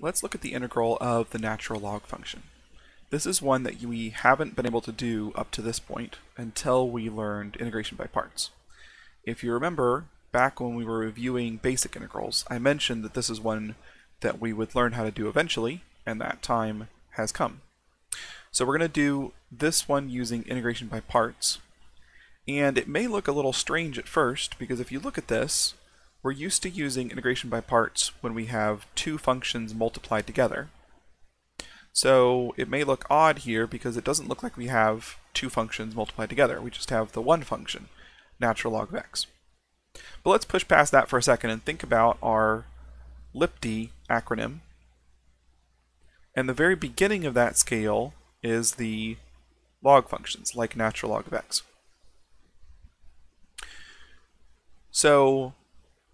let's look at the integral of the natural log function. This is one that we haven't been able to do up to this point until we learned integration by parts. If you remember, back when we were reviewing basic integrals, I mentioned that this is one that we would learn how to do eventually, and that time has come. So we're going to do this one using integration by parts. And it may look a little strange at first, because if you look at this, we're used to using integration by parts when we have two functions multiplied together. So it may look odd here because it doesn't look like we have two functions multiplied together. We just have the one function, natural log of x. But let's push past that for a second and think about our LIPET acronym. And the very beginning of that scale is the log functions, like natural log of x. So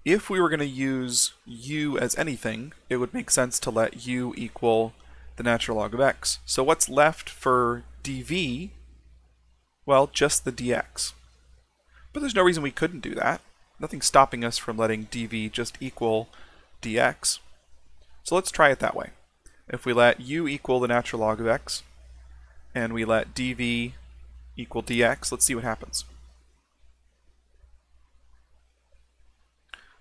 if we were going to use u as anything, it would make sense to let u equal the natural log of x. So what's left for dv? Well, just the dx. But there's no reason we couldn't do that. Nothing's stopping us from letting dv just equal dx. So let's try it that way. If we let u equal the natural log of x, and we let dv equal dx, let's see what happens.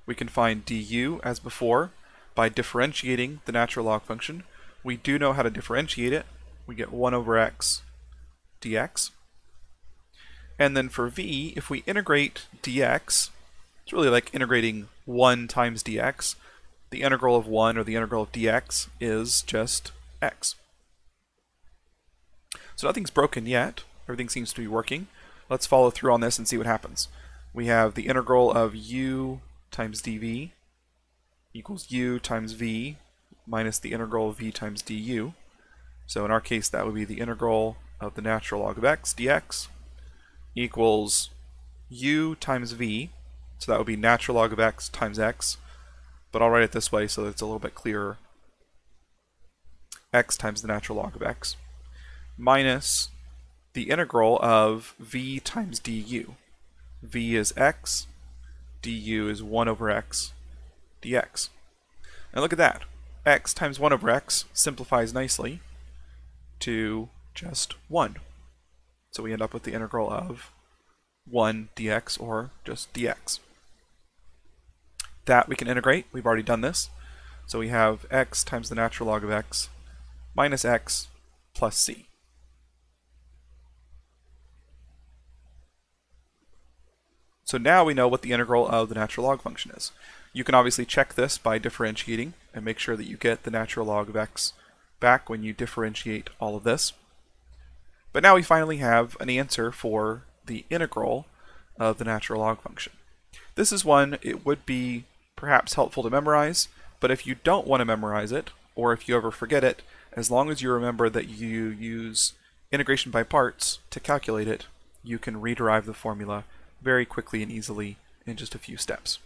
We can find du as before by differentiating the natural log function. We do know how to differentiate it. We get 1 over x dx. And then for v, if we integrate dx, it's really like integrating 1 times dx. The integral of 1 or the integral of dx is just x. So nothing's broken yet. Everything seems to be working. Let's follow through on this and see what happens. We have the integral of u times dv equals u times v minus the integral of v times du. So in our case, that would be the integral of the natural log of x dx equals u times v. So that would be natural log of x times x. But I'll write it this way so that it's a little bit clearer. x times the natural log of x minus the integral of v times du. v is x, du is 1 over x dx. Now look at that. x times 1 over x simplifies nicely to just 1. So we end up with the integral of 1 dx or just dx. That we can integrate. We've already done this. So we have x times the natural log of x minus x plus c. So now we know what the integral of the natural log function is. You can obviously check this by differentiating and make sure that you get the natural log of x back when you differentiate all of this. But now we finally have an answer for the integral of the natural log function. This is one it would be perhaps helpful to memorize, but if you don't want to memorize it, or if you ever forget it, as long as you remember that you use integration by parts to calculate it, you can rederive the formula very quickly and easily in just a few steps.